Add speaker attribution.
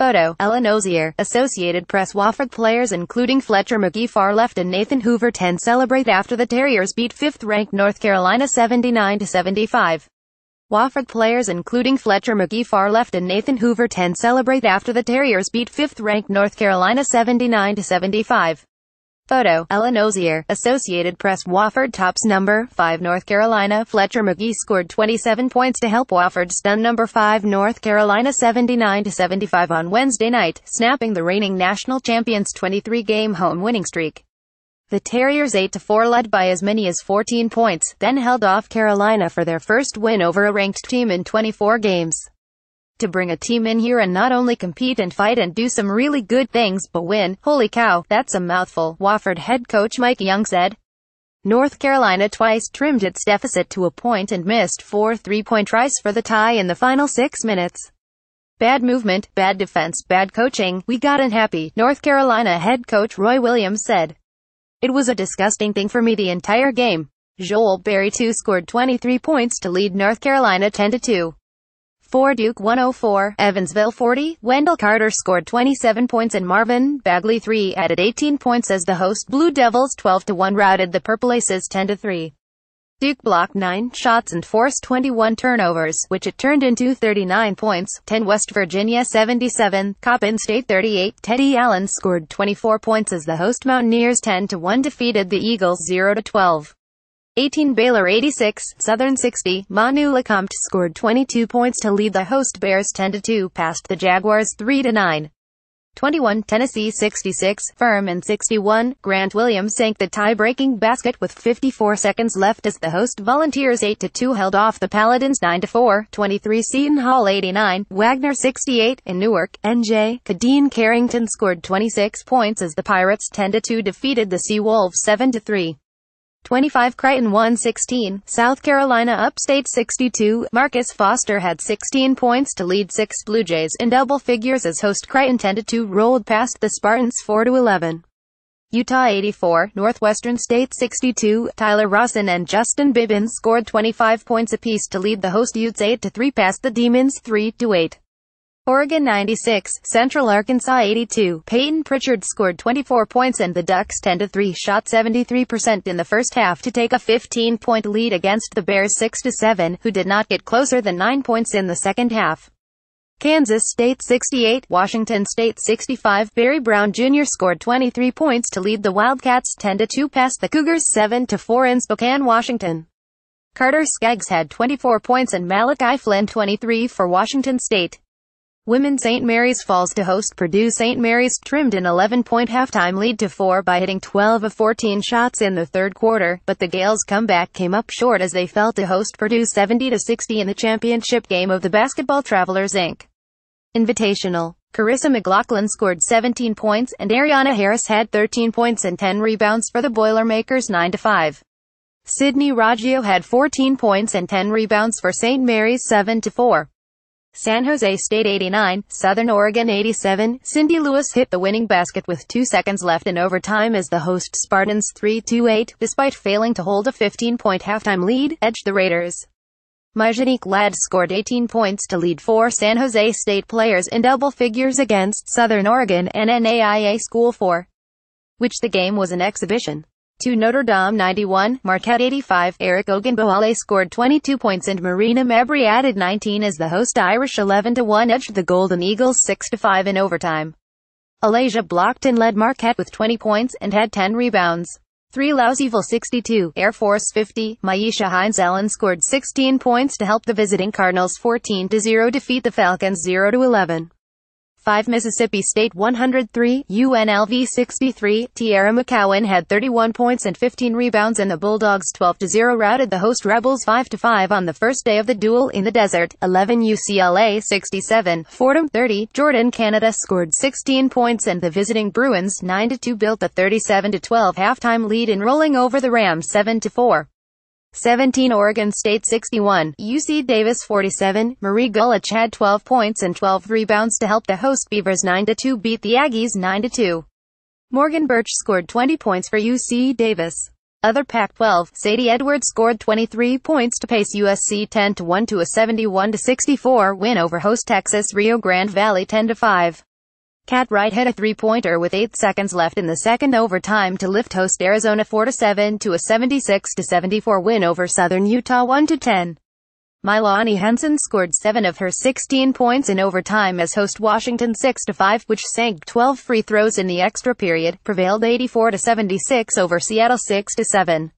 Speaker 1: Photo, Ellen Ozier, Associated Press Wofford players including Fletcher Magee far left and Nathan Hoover 10 celebrate after the Terriers beat 5th-ranked North Carolina 79-75. Wofford players including Fletcher Magee far left and Nathan Hoover 10 celebrate after the Terriers beat 5th-ranked North Carolina 79-75. Photo, Ellen Ozier, Associated Press Wofford tops number 5 North Carolina Fletcher Magee scored 27 points to help Wofford stun number 5 North Carolina 79-75 on Wednesday night, snapping the reigning national champions' 23-game home winning streak. The Terriers 8-4 led by as many as 14 points, then held off Carolina for their first win over a ranked team in 24 games to bring a team in here and not only compete and fight and do some really good things, but win. Holy cow, that's a mouthful, Wofford head coach Mike Young said. North Carolina twice trimmed its deficit to a point and missed four three-point tries for the tie in the final six minutes. Bad movement, bad defense, bad coaching, we got unhappy, North Carolina head coach Roy Williams said. It was a disgusting thing for me the entire game. Joel Berry 2 scored 23 points to lead North Carolina 10-2. 4 Duke 104, Evansville 40, Wendell Carter scored 27 points and Marvin Bagley 3 added 18 points as the host Blue Devils 12-1 routed the Purple Aces 10-3. Duke blocked 9 shots and forced 21 turnovers, which it turned into 39 points, 10 West Virginia 77, Coppin State 38, Teddy Allen scored 24 points as the host Mountaineers 10-1 defeated the Eagles 0-12. 18 Baylor 86, Southern 60, Manu Lecomte scored 22 points to lead the host Bears 10-2 past the Jaguars 3-9. 21 Tennessee 66, Furman 61, Grant Williams sank the tie-breaking basket with 54 seconds left as the host Volunteers 8-2 held off the Paladins 9-4, 23 Seton Hall 89, Wagner 68, in Newark, NJ, Khadeen Carrington scored 26 points as the Pirates 10-2 defeated the Seawolves 7-3. 25 Creighton 116, South Carolina Upstate 62, Marcus Foster had 16 points to lead 6 Blue Jays in double figures as host Creighton 10-2 rolled past the Spartans 4-11. Utah 84, Northwestern State 62, Tyler Rawson and Justin Bibbins scored 25 points apiece to lead the host Utes 8-3 past the Demons 3-8. Oregon 96, Central Arkansas 82. Payton Pritchard scored 24 points and the Ducks 10-3 shot 73% in the first half to take a 15-point lead against the Bears 6-7, who did not get closer than 9 points in the second half. Kansas State 68, Washington State 65. Barry Brown Jr. scored 23 points to lead the Wildcats 10-2 past the Cougars 7-4 in Spokane, Washington. Carter Skaggs had 24 points and Malachi Flynn 23 for Washington State. Women St. Mary's falls to host Purdue St. Mary's trimmed an 11-point halftime lead to 4 by hitting 12 of 14 shots in the third quarter, but the Gales' comeback came up short as they fell to host Purdue 70-60 in the championship game of the Basketball Travelers Inc. Invitational. Karissa McLaughlin scored 17 points and Ariana Harris had 13 points and 10 rebounds for the Boilermakers 9-5. Sydney Raggio had 14 points and 10 rebounds for St. Mary's 7-4. San Jose State 89, Southern Oregon 87, Cindy Lewis hit the winning basket with two seconds left in overtime as the host Spartans 3-2-8, despite failing to hold a 15-point halftime lead, edged the Raiders. Majanique Ladd scored 18 points to lead four San Jose State players in double figures against Southern Oregon and NAIA School 4, which the game was an exhibition to Notre Dame 91, Marquette 85, Arike Ogunbowale scored 22 points and Marina Mabrey added 19 as the host Irish 11-1 edged the Golden Eagles 6-5 in overtime. Allazia Blockton and led Marquette with 20 points and had 10 rebounds. 3 Louisville 62, Air Force 50, Myisha Hines Allen scored 16 points to help the visiting Cardinals 14-0 defeat the Falcons 0-11. 5 Mississippi State 103, UNLV 63, Teaira McCowan had 31 points and 15 rebounds and the Bulldogs 12-0 routed the host Rebels 5-5 on the first day of the duel in the desert, 11 UCLA 67, Fordham 30, Jordan Canada scored 16 points and the visiting Bruins 9-2 built a 37-12 halftime lead in rolling over the Rams 7-4. 17 Oregon State 61, UC Davis 47, Marie Gulich had 12 points and 12 rebounds to help the host Beavers 9-2 beat the Aggies 9-2. Morgan Bertsch scored 20 points for UC Davis. Other Pac-12, Sadie Edwards scored 23 points to pace USC 10-1 to a 71-64 win over host Texas Rio Grande Valley 10-5. Kat Wright hit a three-pointer with 8 seconds left in the second overtime to lift host Arizona 4-7 to a 76-74 win over Southern Utah 1-10. Milani Henson scored 7 of her 16 points in overtime as host Washington 6-5, which sank 12 free throws in the extra period, prevailed 84-76 over Seattle 6-7.